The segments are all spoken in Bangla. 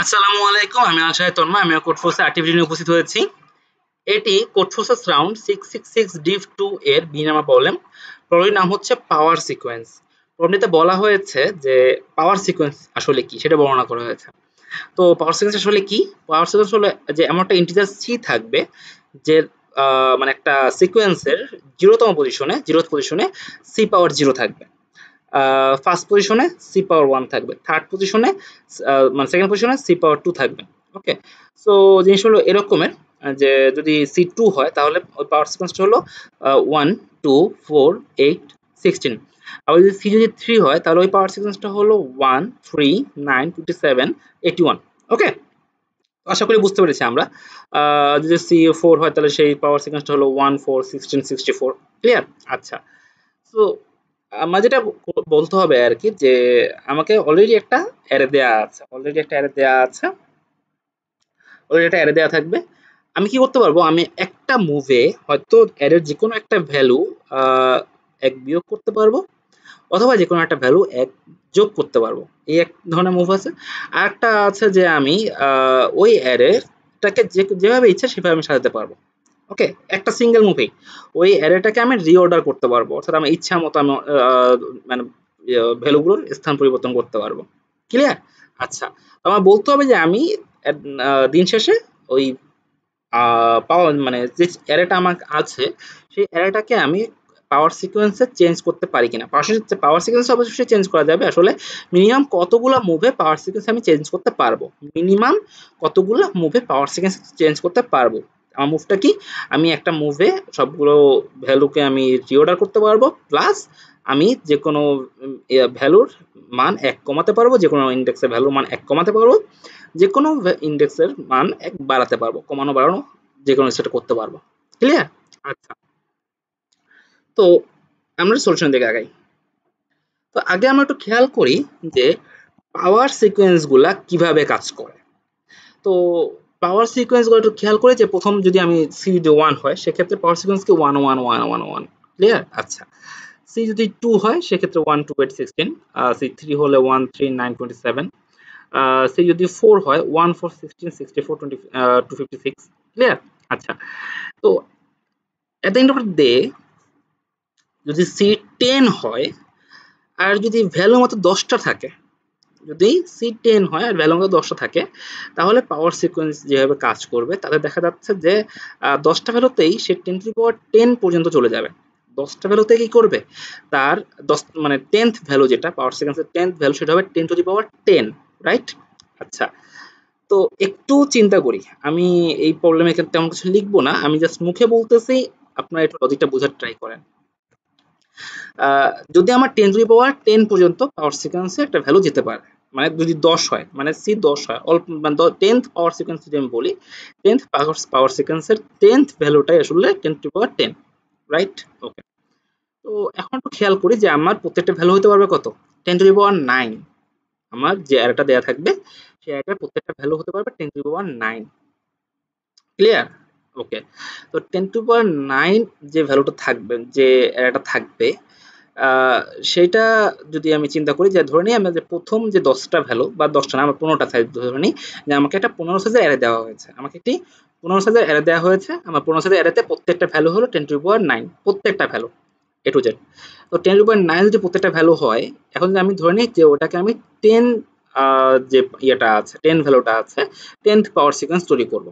আসসালামু আলাইকুম, আমি আশায় তন্মা আমি কোডফোর্সে আর্টিফিশিয়াল নিয়ে উপস্থিত হয়েছি। এটি Codeforces round six six six div two এর বি নামা প্রবলেম প্রবলেমের নাম হচ্ছে পাওয়ার সিকোয়েন্স প্রবলেমটিতে বলা হয়েছে যে পাওয়ার সিকোয়েন্স আসলে কি, সেটা বর্ণনা করা হয়েছে। তো পাওয়ার সিকোয়েন্স আসলে কি? পাওয়ার সিকোয়েন্স হলো যে এমন একটা ইন্টিজার সি থাকবে যে মানে একটা সিকোয়েন্সের জিরোতম পজিশনে জিরোথ পজিশনে সি পাওয়ার জিরো থাকবে। ফার্স্ট পজিশনে সি পাওয়ার ওয়ান থাকবে। থার্ড পজিশনে মানে সেকেন্ড পজিশনে সি পাওয়ার টু থাকবে। ওকে সো জিনিস হলো এরকমের, যে যদি সি টু হয়, তাহলে ওই পাওয়ার সিকোয়েন্সটা হলো one two four eight sixteen আবার যদি সি যদি থ্রি হয়, তাহলে ওই পাওয়ার সিকোয়েন্সটা হলো one three nine twenty seven eighty one okay আশা করি বুঝতে পেরেছি আমরা। যদি সি ফোর হয়, তাহলে সেই পাওয়ার সিকোয়েন্সটা হলো one four sixteen sixty four clear আচ্ছা। সো আমার যেটা বলতে হবে আর কি যে আমাকে অলরেডি একটা অ্যারে দেওয়া আছে অলরেডি একটা অ্যারে দেওয়া আছে অলরেডি একটা অ্যারে দেওয়া থাকবে। আমি কি করতে পারব? আমি একটা মুভে হয়তো অ্যারের যে কোনো একটা ভ্যালু এক বিয়োগ করতে পারব, অথবা যে কোনো একটা ভ্যালু এক যোগ করতে পারব। এই এক ধরনের মুভ আছে। আর একটা আছে যে আমি ওই অ্যারেটাকে যে, যেভাবে ইচ্ছা সেভাবে আমি সাজাতে পারব। ওকে একটা সিঙ্গেল মুভি ওই অ্যারেটাকে আমি রিঅর্ডার করতে পারব। অর্থাৎ আমার ইচ্ছা মতো আমি মানে ভ্যালুগুলোর স্থান পরিবর্তন করতে পারব। ক্লিয়ার আচ্ছা আমার বলতে হবে যে আমি দিন শেষে ওই পাওয়ার মানে যে অ্যারেটা আমার আছে, সেই অ্যারেটাকে আমি পাওয়ার সিকোয়েন্সে চেঞ্জ করতে পারি কিনা। পাওয়ার সিকোয়েন্স অবশ্যই চেঞ্জ করা যাবে। আসলে মিনিমাম কতগুলো মুভে পাওয়ার সিকোয়েন্স আমি চেঞ্জ করতে পারব? মিনিমাম কতগুলো মুভে পাওয়ার সিকোয়েন্স চেঞ্জ করতে পারব? আমার মুভটা কি? আমি একটা মুভে সবগুলো ভ্যালুকে আমি রিঅর্ডার করতে পারব প্লাস আমি যে কোনো ভ্যালুর মান এক কমাতে পারব যে কোনো ইন্ডেক্সের ভ্যালুর মান এক কমাতে পারব যে কোনো ইন্ডেক্সের মান এক বাড়াতে পারব কমানো বাড়ানো যে কোনো সেটা করতে পারব। ক্লিয়ার আচ্ছা। তো আমরা সলিউশন দিকে আগাই। তো আগে আমরা একটু খেয়াল করি যে পাওয়ার সিকোয়েন্সগুলা কীভাবে কাজ করে। তো পাওয়ার সিকোয়েন্সগুলো একটু খেয়াল করে যে প্রথম যদি আমি সি যদি ওয়ান হয়, সেক্ষেত্রে power সিকোয়েন্সকে one one one one one clear আচ্ছা। সি যদি টু হয়, সেক্ষেত্রে one two eight sixteen C three হলে one three nine twenty seven C যদি ফোর হয় one four sixteen sixty four twenty two fifty six clear আচ্ছা। তো এট দ্য অফ ডে যদি সি টেন হয়, আর যদি ভ্যালু মতো দশটা থাকে যদি সি টেন হয় আর ভ্যালু দশটা থাকে, তাহলে পাওয়ার সিকোয়েন্স যেভাবে কাজ করবে, তাতে দেখা যাচ্ছে যে দশটা ভ্যালুতেই সে টেন টু পাওয়ার টেন পর্যন্ত চলে যাবে। দশটা ভ্যালুতে কি করবে? তার দশ মানে টেন্থ ভ্যালু যেটা পাওয়ার সিকোয়েন্সের টেন্থ ভ্যালু, সেটা হবে ten to the power ten right আচ্ছা তো একটু চিন্তা করি। আমি এই প্রবলেমে তেমন কিছু লিখব না। আমি জাস্ট মুখে বলতেছি, আপনারা একটু লজিকটা বোঝার ট্রাই করেন। যদি আমার ten to the power ten পর্যন্ত পাওয়ার সিকোয়েন্সে একটা ভ্যালু যেতে পারে মানে যদি দশ হয় মানে সি দশ হয়, অল্প মানে টেন্থ পাওয়ার সিকোয়েন্স যদি আমি বলি টেন্থ পাওয়ার পাওয়ার সিকোয়েন্সের টেন্থ ভ্যালুটাই আসলে ten to power ten right okay তো এখন একটু খেয়াল করি যে আমার প্রত্যেকটা ভ্যালু হতে পারবে কত? টেন টু পাওয়ার নাইন আমার যে অ্যারেটা দেওয়া থাকবে, সেই অ্যারেটার প্রত্যেকটা ভ্যালু হতে পারবে ten to power nine clear okay তো টেন টু পাওয়ার নাইন যে ভ্যালুটা থাকবে, যে অ্যারেটা থাকবে সেটা যদি আমি চিন্তা করি যে ধরে নিই আমাদের প্রথম যে দশটা ভ্যালু বা দশটা না, আমার পনেরোটা সাইজ ধরে নিই, যে আমাকে একটা পনেরো সাইজের অ্যারে দেওয়া হয়েছে। আমাকে একটি পনেরো সাইজের অ্যারে দেওয়া হয়েছে, আমার পনেরো সাইজের অ্যারেতে প্রত্যেকটা ভ্যালু হলো টেন টু পাওয়ার নাইন প্রত্যেকটা ভ্যালু এ টু জেড তো টেন টু পাওয়ার নাইন যদি প্রত্যেকটা ভ্যালু হয়, এখন যদি আমি ধরে নিই যে ওটাকে আমি টেন যে ইয়েটা আছে টেন ভ্যালুটা আছে টেন্থ পাওয়ার সিকোয়েন্স তৈরি করব।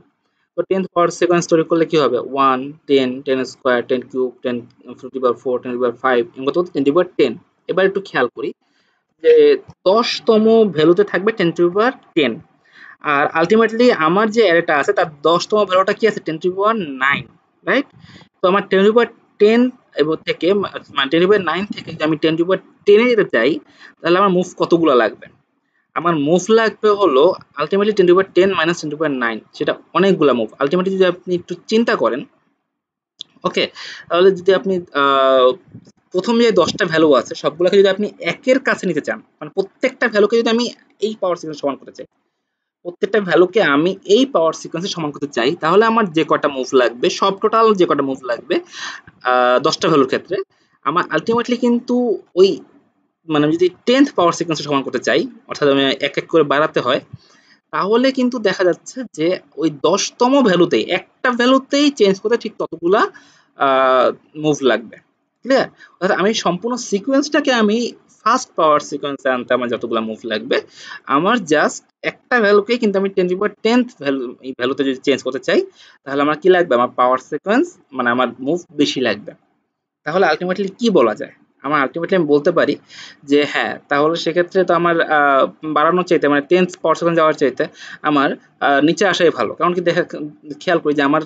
তো টেন্থ পাওয়ার সিকোয়েন্স তৈরি করলে কি হবে? One ten ten square ten cube ten fifty বার ফোর টেন বার ফাইভ এগুলো তো টেন বার টেন এবার একটু খেয়াল করি যে দশতম ভ্যালুতে থাকবে টেন টু বার টেন আর আলটিমেটলি আমার যে অ্যারেটা আছে, তার দশতম ভ্যালুটা কি আছে? Ten to power nine right তো আমার টেন টু পাওয়ার টেন এবং থেকে মানে টেন টু পাওয়ার নাইন থেকে যদি আমি টেন টু পাওয়ার টেনে যেতে চাই, তাহলে আমার মুভ কতগুলো লাগবে? আমার মুভ লাগবে হলো ultimately ten to ten minus ten to nine সেটা অনেকগুলো মুভ আলটিমেটলি যদি আপনি একটু চিন্তা করেন ওকে তাহলে যদি আপনি প্রথম যে দশটা ভ্যালু আছে, সবগুলোকে যদি আপনি একের কাছে নিতে চান মানে প্রত্যেকটা ভ্যালুকে যদি আমি এই পাওয়ার সিকোয়েন্স সমান করতে চাই, প্রত্যেকটা ভ্যালুকে আমি এই পাওয়ার সিকোয়েন্সে সমান করতে চাই, তাহলে আমার যে কটা মুভ লাগবে, সব টোটাল যে কটা মুভ লাগবে দশটা ভ্যালুর ক্ষেত্রে, আমার আলটিমেটলি কিন্তু ওই মানে যদি টেন্থ পাওয়ার সিকোয়েন্সে সমান করতে চাই, অর্থাৎ আমি এক এক করে বাড়াতে হয়, তাহলে কিন্তু দেখা যাচ্ছে যে ওই দশতম ভ্যালুতেই একটা ভ্যালুতেই চেঞ্জ করতে ঠিক ততগুলা মুভ লাগবে। ক্লিয়ার অর্থাৎ আমি সম্পূর্ণ সিকোয়েন্সটাকে আমি ফার্স্ট পাওয়ার সিকোয়েন্সে আনতে আমার যতগুলো মুভ লাগবে, আমার জাস্ট একটা ভ্যালুকেই কিন্তু আমি টেন পাওয়ার টেন্থ ভ্যালু এই ভ্যালুতে যদি চেঞ্জ করতে চাই, তাহলে আমার কি লাগবে? আমার পাওয়ার সিকোয়েন্স মানে আমার মুভ বেশি লাগবে। তাহলে আলটিমেটলি কি বলা যায়? আমার আলটিমেটলি আমি বলতে পারি যে হ্যাঁ তাহলে সেক্ষেত্রে তো আমার বাড়ানোর চাইতে মানে টেন্থ পাওয়ার যাওয়ার চাইতে আমার নিচে আসাই ভালো। কারণ কি দেখা, খেয়াল করি যে আমার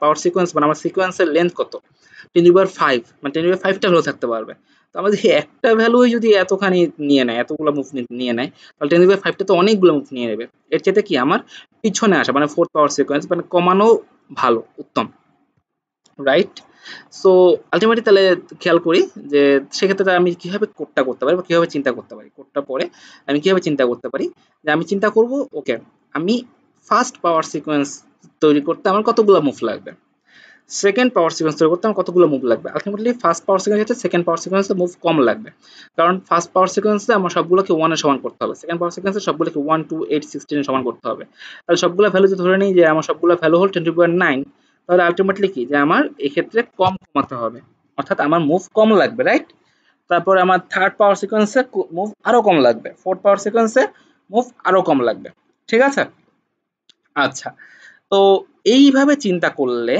পাওয়ার সিকোয়েন্স মানে আমার সিকোয়েন্সের লেন্থ কত? টেন ইউবার ফাইভ মানে টেন ইউবার ফাইভটা ভালো থাকতে পারবে। তো আমাদের একটা ভ্যালুই যদি এতখানি নিয়ে নেয়, এতগুলো মুভ নিয়ে নেয়, তাহলে টেন ইউবার ফাইভটা তো অনেকগুলো মুভ নিয়ে নেবে। এর চাইতে কি আমার পিছনে আসা মানে ফোর্থ পাওয়ার সিকোয়েন্স মানে কমানো ভালো, উত্তম। রাইট সো আলটিমেটলি তাহলে খেয়াল করি যে সেক্ষেত্রে আমি কীভাবে কোডটা করতে পারি বা কীভাবে চিন্তা করতে পারি? কোডটা পরে আমি কীভাবে চিন্তা করতে পারি? যে আমি চিন্তা করব ওকে আমি ফার্স্ট পাওয়ার সিকোয়েন্স তৈরি করতে আমার কতগুলো মুভ লাগবে? সেকেন্ড পাওয়ার সিকোয়েন্স তৈরি করতে আমার কতগুলো মুভ লাগবে? আলটিমেটলি ফার্স্ট পাওয়ার সিকোয়েন্স হচ্ছে সেকেন্ড পাওয়ার সিকোয়েন্সে মুভ কম লাগবে। কারণ ফার্স্ট পাওয়ার সিকোয়েন্সে আমার সবগুলোকে ওয়ানে সমান করতে হবে। সেকেন্ড পাওয়ার সিকোয়েন্সে সবগুলোকে ওয়ান টু এইট সিক্সটিনে সমান করতে হবে। তাহলে সবগুলো ভ্যালু যদি ধরে নিই যে আমার সবগুলো ভ্যালু হল টোয়েন্টি পয়েন্ট নাইন তাহলে আলটিমেটলি কি? যে আমার এক্ষেত্রে কম কমাতে হবে। অর্থাৎ আমার মুভ কম লাগবে রাইট তারপর আমার থার্ড পাওয়ার সিকোয়েন্সে মুভ আরও কম লাগবে। ফোর্থ পাওয়ার সিকোয়েন্সে মুভ আরও কম লাগবে। ঠিক আছে? আচ্ছা। তো এইভাবে চিন্তা করলে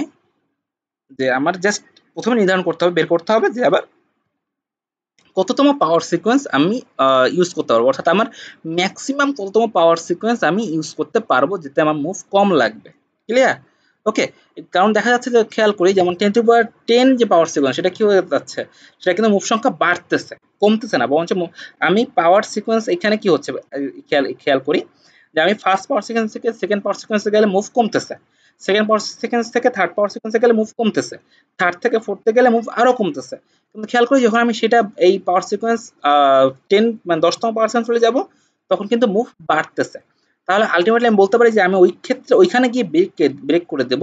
যে আমার জাস্ট প্রথমে নির্ধারণ করতে হবে, বের করতে হবে যে আবার কততম পাওয়ার সিকোয়েন্স আমি ইউজ করতে পারব। অর্থাৎ আমার ম্যাক্সিমাম কততম পাওয়ার সিকোয়েন্স আমি ইউজ করতে পারব, যেতে আমার মুভ কম লাগবে। ক্লিয়ার ওকে কারণ দেখা যাচ্ছে যে, খেয়াল করি, যেমন টেন টু টেন যে পাওয়ার সিকোয়েন্স সেটা কি হয়ে যাচ্ছে? সেটা কিন্তু মুভ সংখ্যা বাড়তেছে, কমতেছে না, বরঞ্চ আমি পাওয়ার সিকোয়েন্স এখানে কি হচ্ছে? খেয়াল খেয়াল করি যে, আমি ফার্স্ট পাওয়ার সিকোয়েন্স থেকে সেকেন্ড পাওয়ার সিকোয়েন্সে গেলে মুভ কমতেছে সেকেন্ড পাওয়ার সিকোয়েন্স থেকে থার্ড পাওয়ার সিকোয়েন্সে গেলে মুভ কমতেছে থার্ড থেকে ফোর্থে গেলে মুভ আরও কমতেছে। কিন্তু খেয়াল করি, যখন আমি সেটা এই পাওয়ার সিকোয়েন্স টেন মানে দশতম পাওয়ার সিকোয়েন্স চলে যাব, তখন কিন্তু মুভ বাড়তেছে। তাহলে আলটিমেটলি আমি বলতে পারি যে আমি ওই ক্ষেত্রে, ওইখানে গিয়ে ব্রেক ব্রেক করে দেব,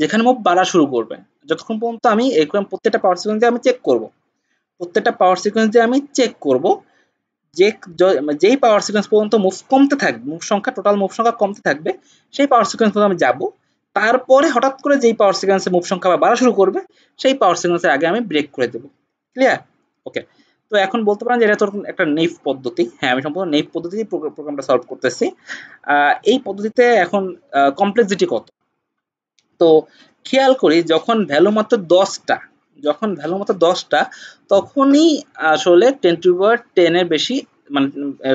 যেখানে মুভ বাড়া শুরু করবে। যতক্ষণ পর্যন্ত আমি এরকম প্রত্যেকটা পাওয়ার সিকোয়েন্স দিয়ে আমি চেক করব। প্রত্যেকটা পাওয়ার সিকোয়েন্স দিয়ে আমি চেক করব, যে যেই পাওয়ার সিকোয়েন্স পর্যন্ত মুভ কমতে থাকবে মুভ সংখ্যা টোটাল মুভ সংখ্যা কমতে থাকবে, সেই পাওয়ার সিকোয়েন্স পর্যন্ত আমি যাব। তারপরে হঠাৎ করে যেই পাওয়ার সিকোয়েন্সে মুভ সংখ্যা বাড়া শুরু করবে, সেই পাওয়ার সিকোয়েন্সের আগে আমি ব্রেক করে দেবো। ক্লিয়ার ওকে তো এখন বলতে পারেন যে এটা তোর একটা নেইফ পদ্ধতি। হ্যাঁ আমি সম্পূর্ণ নেইফ পদ্ধতি প্রোগ্রামটা সলভ করতেছি। এই পদ্ধতিতে এখন কমপ্লেক্সিটি কত? তো খেয়াল করি, যখন ভ্যালু মাত্র দশটা, যখন ভ্যালু মাত্র দশটা, তখনই আসলে টেন টু পাওয়ার টেনের বেশি মানে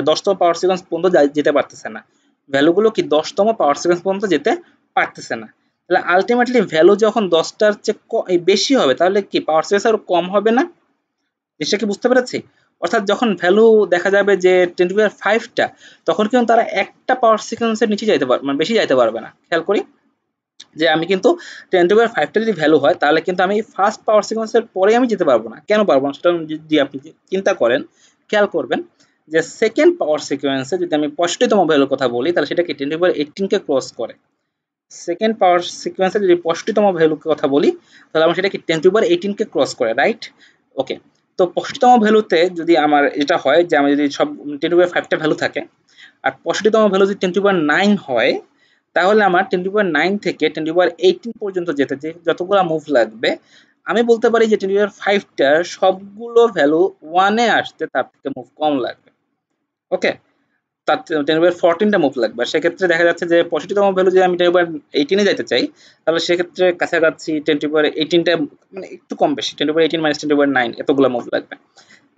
দশতম পাওয়ার সিকোয়েন্স পর্যন্ত যেতে পারতেছে না। ভ্যালুগুলো কি দশতম পাওয়ার সিকোয়েন্স পর্যন্ত যেতে পারতেছে না। তাহলে আলটিমেটলি ভ্যালু যখন দশটার চেয়ে বেশি হবে, তাহলে কি পাওয়ার সিকোয়েন্স আরও কম হবে না? জিনিসটা কি বুঝতে পেরেছি? অর্থাৎ যখন ভ্যালু দেখা যাবে যে টেন টু পাওয়ার ফাইভটা তখন কিন্তু তারা একটা পাওয়ার সিকোয়েন্সের নিচে যাইতে পারবে মানে বেশি যাইতে পারবে না। খেয়াল করি যে আমি কিন্তু টেন টু পাওয়ার ফাইভটা যদি ভ্যালু হয়, তাহলে কিন্তু আমি ফার্স্ট পাওয়ার সিকোয়েন্সের পরে আমি যেতে পারব না। কেন পারব না? সেটা যদি আপনি চিন্তা করেন, খেয়াল করবেন যে সেকেন্ড পাওয়ার সিকোয়েন্সে যদি আমি পঁয়ষট্টিতম ভ্যালুর কথা বলি, তাহলে সেটা কি টেন টু পাওয়ার এইটিনকে ক্রস করে। সেকেন্ড পাওয়ার সিকোয়েন্সে যদি পঁয়ষট্টিতম ভ্যালুর কথা বলি, তাহলে আমার সেটা কি টেন টু পাওয়ার এইটিনকে ক্রস করে রাইট ওকে তো পঁয়ষট্টিতম ভ্যালুতে যদি আমার এটা হয় যে আমার যদি সব টেন টু ফাইভটা ভ্যালু থাকে, আর পঁয়ষট্টিতম ভ্যালু যদি টেন টু নাইন হয়, তাহলে আমার টেন টু নাইন থেকে টেন টু পাওয়ার এইটিন পর্যন্ত যেতে যে যতগুলো মুভ লাগবে, আমি বলতে পারি যে টেন টু ফাইভটার সবগুলো ভ্যালু ওয়ানে আসতে তার থেকে মুভ কম লাগবে। ওকে তার টেন পাওয়ার ফোরটিনটা মুভ লাগবে। সেক্ষেত্রে দেখা যাচ্ছে যে পঁয়ষট্টিতম ভ্যালু যদি আমি টেন পাওয়ার এইটিনে যেতে চাই, তাহলে সেক্ষেত্রে কাছাকাছি টেন টু পাওয়ার এইটিনটা মানে একটু কম বেশি ten to eighteen minus ten to nine এতগুলো মুভ লাগবে।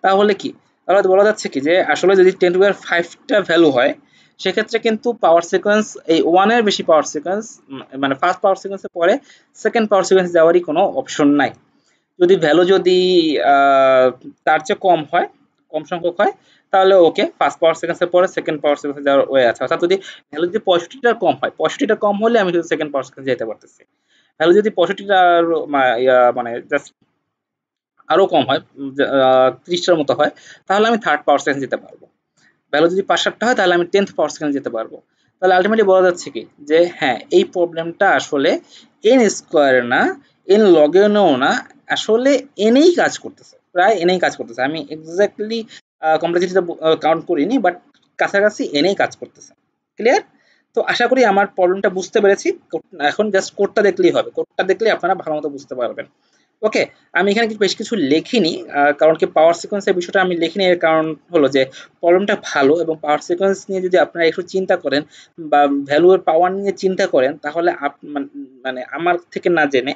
তাহলে কি? তাহলে বলা যাচ্ছে কি যে আসলে যদি টেন টু ফাইভটা ভ্যালু হয়, সেক্ষেত্রে কিন্তু পাওয়ার সিকোয়েন্স এই ওয়ানের বেশি পাওয়ার সিকোয়েন্স মানে ফার্স্ট পাওয়ার সিকোয়েন্সের পরে সেকেন্ড পাওয়ার সিকোয়েন্স যাওয়ারই কোনো অপশন নাই। যদি ভ্যালু যদি তার চেয়ে কম হয়, কম সংখ্যক হয় তাহলে ওকে ফার্স্ট পাওয়ার সেকেন্ডসের পরে সেকেন্ড পাওয়ার সেকেন্ডে যাওয়ার ওয়ে আছে। অর্থাৎ যদি ভ্যালু যদি পঁয়ষট্টিটা কম হয়, পঁয়ষট্টিটা কম হলে আমি যদি সেকেন্ড পাওয়ার সেকেন্ড যেতে পারতেছি। ভ্যালু যদি পঁয়ষট্টিটা মানে জাস্ট আরও কম হয় ত্রিশটার মতো হয়, তাহলে আমি থার্ড পাওয়ার সেকেন্ড যেতে পারব। ভ্যালু যদি পাঁচ সাতটা হয়, তাহলে আমি টেন্থ পাওয়ার সেকেন্ড যেতে পারব। তাহলে আলটিমেটলি বলা যাচ্ছে কি? যে হ্যাঁ এই প্রবলেমটা আসলে এন স্কোয়ার না এন লগেনও না, আসলে এনেই কাজ করতেছে। প্রায় এনেই কাজ করতেছে। আমি এক্স্যাক্টলি কমপ্লেক্সিটিটা কাউন্ট করিনি বাট কাছাকাছি এনেই কাজ করতেছে। ক্লিয়ার তো আশা করি আমার প্রবলেমটা বুঝতে পেরেছি। এখন জাস্ট কোডটা দেখলেই হবে। কোডটা দেখলে আপনারা ভালো মতো বুঝতে পারবেন। ওকে আমি এখানে বেশ কিছু লিখিনি কারণ কি পাওয়ার সিকোয়েন্সের বিষয়টা আমি লিখিনি, এর কারণ হলো যে প্রবলেমটা ভালো এবং পাওয়ার সিকোয়েন্স নিয়ে যদি আপনারা একটু চিন্তা করেন বা ভ্যালুয়ের পাওয়ার নিয়ে চিন্তা করেন, তাহলে মানে আমার থেকে না জেনে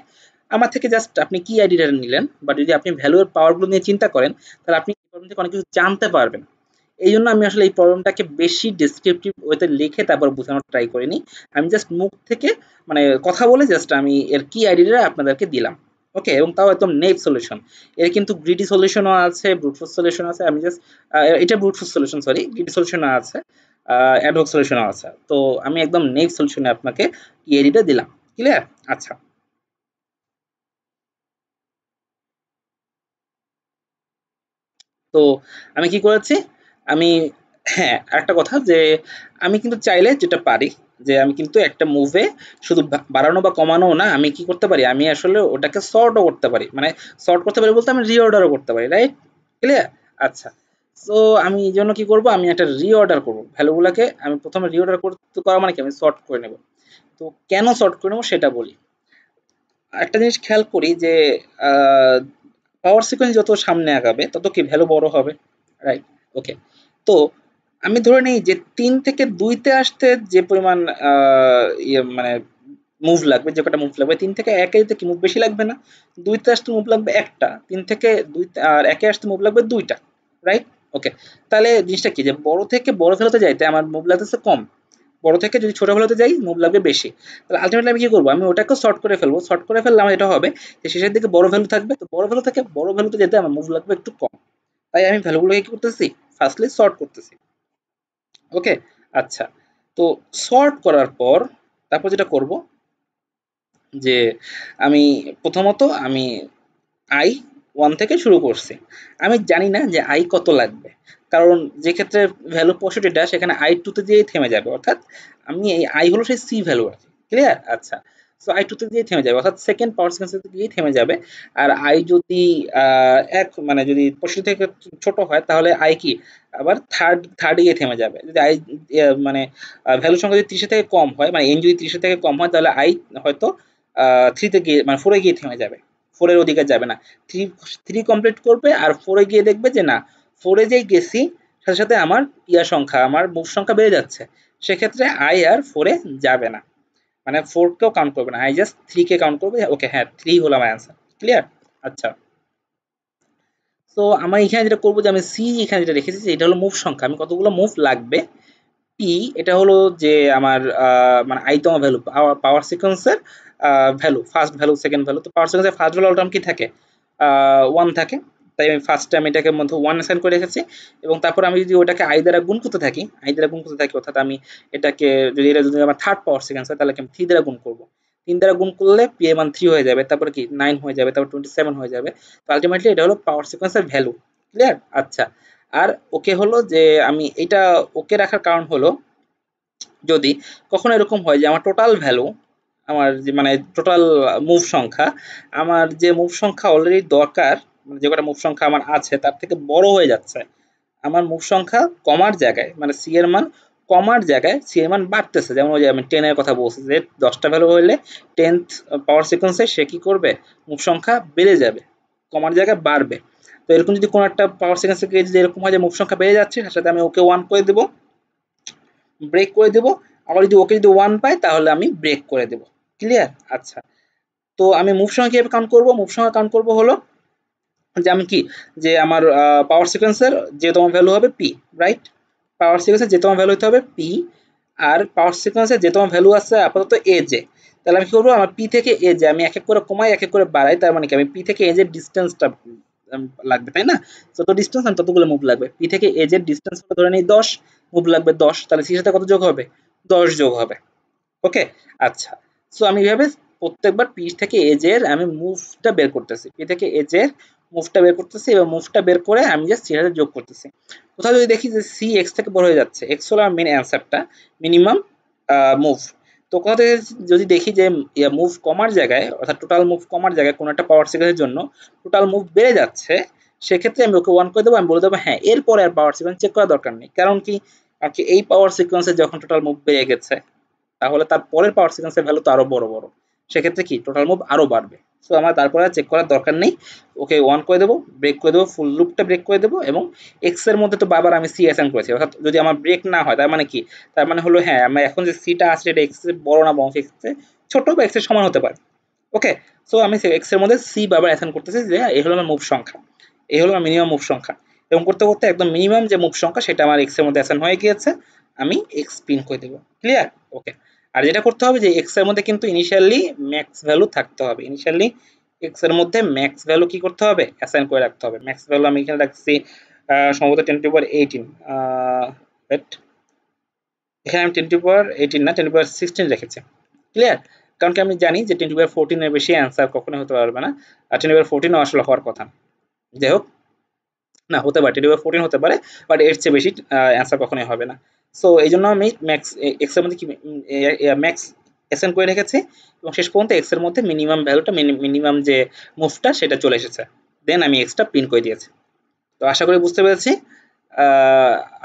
আমার থেকে জাস্ট আপনি কি আইডিয়াটা নিলেন, বা যদি আপনি ভ্যালুয়ের পাওয়ারগুলো নিয়ে চিন্তা করেন, তাহলে আপনি প্রবলেম থেকে অনেক কিছু জানতে পারবেন। এই জন্য আমি আসলে এই প্রবলেমটাকে বেশি ডিসক্রিপটিভ ওয়েতে লিখে তারপর বোঝানোর ট্রাই করিনি। আমি জাস্ট মুখ থেকে মানে কথা বলে জাস্ট আমি এর কি আইডিয়াটা আপনাদেরকে দিলাম। ওকে এবং তাও একদম নেপ সলিউশন এর কিন্তু গ্রিডি সলিউশনও আছে ব্রুটফোর্স সলিউশন আছে, আমি জাস্ট এটা brute force solution sorry greedy সলিউশনও আছে অ্যাডহক সলিউশনও আছে। তো আমি একদম নেপ সলিউশনে আপনাকে ইএডিটা দিলাম। ক্লিয়ার আচ্ছা। তো আমি কি করেছি? আমি হ্যাঁ একটা কথা যে আমি কিন্তু চাইলে যেটা পারি, যে আমি কিন্তু একটা মুভে শুধু বাড়ানো বা কমানো না, আমি কি করতে পারি? আমি আসলে ওটাকে সর্টও করতে পারি। মানে সর্ট করতে পারি বলতে আমি রিঅর্ডারও করতে পারি রাইট ক্লিয়ার আচ্ছা। তো আমি এই জন্য কি করব? আমি একটা রিঅর্ডার করব। ভ্যালুগুলোকে আমি প্রথমে রিঅর্ডার করতে করা মানে কি? আমি সর্ট করে নেব। তো কেন সর্ট করে নেব সেটা বলি। একটা জিনিস খেয়াল করি যে পাওয়ার সিকোয়েন্স যত সামনে আগাবে, তত কি ভ্যালু বড় হবে? রাইট ওকে তো আমি ধরে নিই যে তিন থেকে দুইতে আসতে যে পরিমাণ ইয়ে মানে মুভ লাগবে, যে কটা মুভ লাগবে, তিন থেকে একে যেতে কি মুভ বেশি লাগবে না? দুইতে আসতে মুভ লাগবে একটা, তিন থেকে দুই, আর একে আসতে মুভ লাগবে দুইটা রাইট ওকে তাহলে জিনিসটা কি? যে বড় থেকে বড় ফেলতে যাইতে আমার মুভ লাগতেছে কম। বড় থেকে যদি ছোট ফেলতে যাই মুভ লাগবে বেশি। তাহলে আলটিমেটলি আমি কি করব? আমি ওটাকে শর্ট করে ফেলব। শর্ট করে ফেললে আমার এটা হবে যে শেষের দিকে বড় ভ্যালু থাকবে। তো বড় ভ্যালু থেকে বড় ভ্যালুতে যেতে আমার মুভ লাগবে একটু কম। তাই আমি ভ্যালুগুলোকে কি করতেছি? ফার্স্টলি শর্ট করতেছি। ওকে আচ্ছা। তো শর্ট করার পর তারপর যেটা করব? যে আমি প্রথমত আমি আই ওয়ান থেকে শুরু করছি। আমি জানি না যে আই কত লাগবে। কারণ যে ক্ষেত্রে ভ্যালু পঁয়ষট্টিটা, সেখানে আই টুতে দিয়েই থেমে যাবে। অর্থাৎ আমি এই আই হলো সেই সি ভ্যালু আর কি। ক্লিয়ার আচ্ছা। সো আই টুতে দিয়ে থেমে যাবে। অর্থাৎ সেকেন্ড পাওয়ার সিকোয়েন্সে গিয়েই থেমে যাবে। আর আই যদি এক মানে যদি পঁয়ষট্টি থেকে ছোট হয়, তাহলে আই কি? আবার থার্ড থার্ড গিয়ে থেমে যাবে। যদি আই মানে ভ্যালু সংখ্যা যদি ত্রিশে থেকে কম হয় মানে এন যদি ত্রিশে থেকে কম হয়, তাহলে আই হয়তো থ্রিতে গিয়ে মানে ফোরে গিয়ে থেমে যাবে। ফোরের অধিকার যাবে না। থ্রি থ্রি কমপ্লিট করবে আর ফোরে গিয়ে দেখবে যে না ফোরে যেই গেছি, সাথে সাথে আমার ইয়া সংখ্যা, আমার মুভ সংখ্যা বেড়ে যাচ্ছে। সেক্ষেত্রে আই আর ফোরে যাবে না। মানে ফোরকেও কাউন্ট করবে না। আই জাস্ট থ্রিকে কাউন্ট করবে। ওকে হ্যাঁ থ্রি হলো আমার অ্যান্সার ক্লিয়ার আচ্ছা। তো আমার এখানে যেটা করব যে আমি সি এখানে যেটা রেখেছি এটা হলো মুভ সংখ্যা। আমি কতগুলো মুভ লাগবে পি এটা হলো যে আমার মানে আইতম ভ্যালু পাওয়ার সিকোয়েন্সের value first value second value তো পাওয়ার সিকোয়েন্সের ফার্স্ট ভ্যালু অলটাম কি থাকে? ওয়ান থাকে, তাই আমি ফার্স্ট টাইম এটাকে মধ্যে ওয়ান অ্যাসাইন করে রেখেছি, এবং তারপর আমি যদি ওটাকে আই দ্বারা গুণ করতে থাকি আই দ্বারা গুণ করতে থাকি, অর্থাৎ আমি এটাকে যদি এটা যদি আমার থার্ড পাওয়ার সিকোয়েন্স হয়, তাহলে আমি থ্রি দ্বারা গুণ করব? তিন দ্বারা গুণ করলে পি এ মান থ্রি হয়ে যাবে, তারপর কি? নাইন হয়ে যাবে, তারপর টোয়েন্টি সেভেন হয়ে যাবে, তো আলটিমেটলি এটা হলো পাওয়ার সিকোয়েন্সের ভ্যালু ক্লিয়ার আচ্ছা আর ওকে হলো যে আমি এটা ওকে রাখার কারণ হলো যদি কখনো এরকম হয় যে আমার টোটাল ভ্যালু আমার যে মানে টোটাল মুভ সংখ্যা, আমার যে মুভ সংখ্যা অলরেডি দরকার মানে যে কটা মুভ সংখ্যা আমার আছে, তার থেকে বড় হয়ে যাচ্ছে, আমার মুভ সংখ্যা কমার জায়গায় মানে সি এর মান কমার জায়গায় সি এর মান বাড়তেছে। যেমন ওই যে আমি টেনের কথা বলছি যে দশটা ভ্যালু হইলে টেন্থ পাওয়ার সিকোয়েন্সে সে কি করবে? মুভ সংখ্যা বেড়ে যাবে, কমার জায়গায় বাড়বে। তো এরকম যদি কোনো একটা পাওয়ার সিকোয়েন্সে যদি এরকম হয় যে মুভ সংখ্যা বেড়ে যাচ্ছে, তার সাথে আমি ওকে ওয়ান করে দেবো ব্রেক করে দেবো। আবার যদি ওকে যদি ওয়ান পাই, তাহলে আমি ব্রেক করে দেবো। ক্লিয়ার আচ্ছা। তো আমি মুভ সংখ্যা কীভাবে কাউন্ট করব? মুভ সংখ্যা কাউন্ট করব হলো যে আমি কি? যে আমার পাওয়ার সিকোয়েন্সের তোমার ভ্যালু হবে পি রাইট পাওয়ার সিকোয়েন্সের যে তোমার ভ্যালু হতে হবে পি আর পাওয়ার সিকোয়েন্সের তোমার ভ্যালু আছে আপাতত এ জে তাহলে আমি কি করব? আমার পি থেকে এ জে আমি এক এক করে কমাই, এক এক করে বাড়াই, তার মানে কি? আমি পি থেকে এ জের ডিস্টেন্সটা লাগবে, তাই না? যত ডিস্টেন্স আমি ততগুলো মুভ লাগবে? পি থেকে এ জের ডিস্টেন্স ধরে নিই, দশ মুভ লাগবে দশ, তাহলে সির সাথে কত যোগ হবে? দশ যোগ হবে ওকে আচ্ছা সো আমি এইভাবে প্রত্যেকবার পি থেকে এজের আমি মুভটা বের করতেছি পি থেকে এজের মুভটা বের করতেছি এবং মুভটা বের করে আমি জাস্ট সির সাথে যোগ করতেছি। কোথাও যদি দেখি যে সি এক্স থেকে বড় হয়ে যাচ্ছে এক্স হলো মেন অ্যান্সারটা মিনিমাম মুভ তো কথা যদি দেখি যে মুভ কমার জায়গায়, অর্থাৎ টোটাল মুভ কমার জায়গায় কোনো একটা পাওয়ার সিকোয়েন্সের জন্য টোটাল মুভ বেড়ে যাচ্ছে, সেক্ষেত্রে আমি ওকে ওয়ান করে দেবো, আমি বলে দেবো হ্যাঁ এরপরে আর পাওয়ার সিকোয়েন্স চেক করার দরকার নেই। কারণ কি কি এই পাওয়ার সিকোয়েন্সে যখন টোটাল মুভ বেড়ে গেছে, তাহলে তার পরের পাওয়ার সিকোয়েন্সের ভ্যালু তো আরও বড় বড়। সেক্ষেত্রে কি টোটাল মুভ আরও বাড়বে। সো আমার তারপরে চেক করার দরকার নেই। ওকে ওয়ান করে দেবো ব্রেক করে দেবো ফুল লুপটা ব্রেক করে দেবো এবং এক্সের মধ্যে তো বারবার আমি সি অ্যাসাইন করেছি। অর্থাৎ যদি আমার ব্রেক না হয়, তার মানে কি? তার মানে হলো হ্যাঁ আমার এখন যে সিটা আছে এটা এক্সের বড় না বড় এক্স ছোট বা এক্সের সমান হতে পারে। ওকে সো আমি এক্সের মধ্যে সি বারবার অ্যাসাইন করতেছি যে এই হলো আমার মুভ সংখ্যা। এই হলো আমার মিনিমাম মুভ সংখ্যা। এবং করতে করতে একদম মিনিমাম যে মুভ সংখ্যা, সেটা আমার এক্সের মধ্যে অ্যাসাইন হয়ে গিয়েছে। আমি এক্স পিন করে দেবো। ক্লিয়ার ওকে আর যেটা করতে হবে যে এক্সের মধ্যে কিন্তু ইনিশিয়ালি ম্যাক্স ভ্যালু থাকতে হবে। ইনিশিয়ালি এক্সের মধ্যে ম্যাক্স ভ্যালু কি করতে হবে? অ্যাসাইন করে রাখতে হবে। ম্যাক্স ভ্যালু আমি এখানে রাখছি সম্ভবত টেন টু পাওয়ার এইটিন এখানে আমি টেন টু পাওয়ার এইটিন না টেন টু পাওয়ার সিক্সটিন রেখেছি। ক্লিয়ার কারণ কি আমি জানি যে টেন টু পাওয়ার ফোরটিনের বেশি অ্যান্সার কখনোই হতে পারবে না। আর টেন টু পাওয়ার ফোরটিনও আসলে হওয়ার কথা। যাই হোক, না, হতে পারে টেন টু পাওয়ার ফোরটিন হতে পারে বাট এর চেয়ে বেশি অ্যান্সার কখনোই হবে না। সো এই জন্য আমি ম্যাক্স এক্সের মধ্যে কি ম্যাক্স এসেন করে রেখেছি এবং শেষ পর্যন্ত এক্সের মধ্যে মিনিমাম ভ্যালুটা মিনিমাম যে মুভটা সেটা চলে এসেছে। দেন আমি এক্সটা প্রিন্ট করে দিয়েছি। তো আশা করি বুঝতে পেরেছি।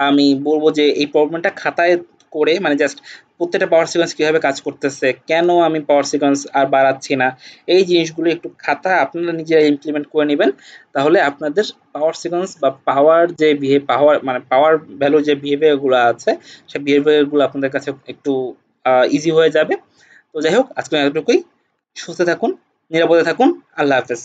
আমি বলব যে এই প্রবলেমটা খাতায় করে মানে জাস্ট প্রত্যেকটা পাওয়ার সিকোয়েন্স কীভাবে কাজ করতেছে, কেন আমি পাওয়ার সিকোয়েন্স আর বাড়াচ্ছি না, এই জিনিসগুলো একটু খাতা আপনারা নিজেরা ইমপ্লিমেন্ট করে নেবেন। তাহলে আপনাদের পাওয়ার সিকোয়েন্স বা পাওয়ার যে বিহেভ পাওয়ার মানে পাওয়ার ভ্যালু যে বিহেভিয়ারগুলো আছে সেই বিহেভিয়ারগুলো আপনাদের কাছে একটু ইজি হয়ে যাবে। তো যাই হোক আজকে এতটুকুই। সুস্থ থাকুন, নিরাপদে থাকুন। আল্লাহ হাফেজ।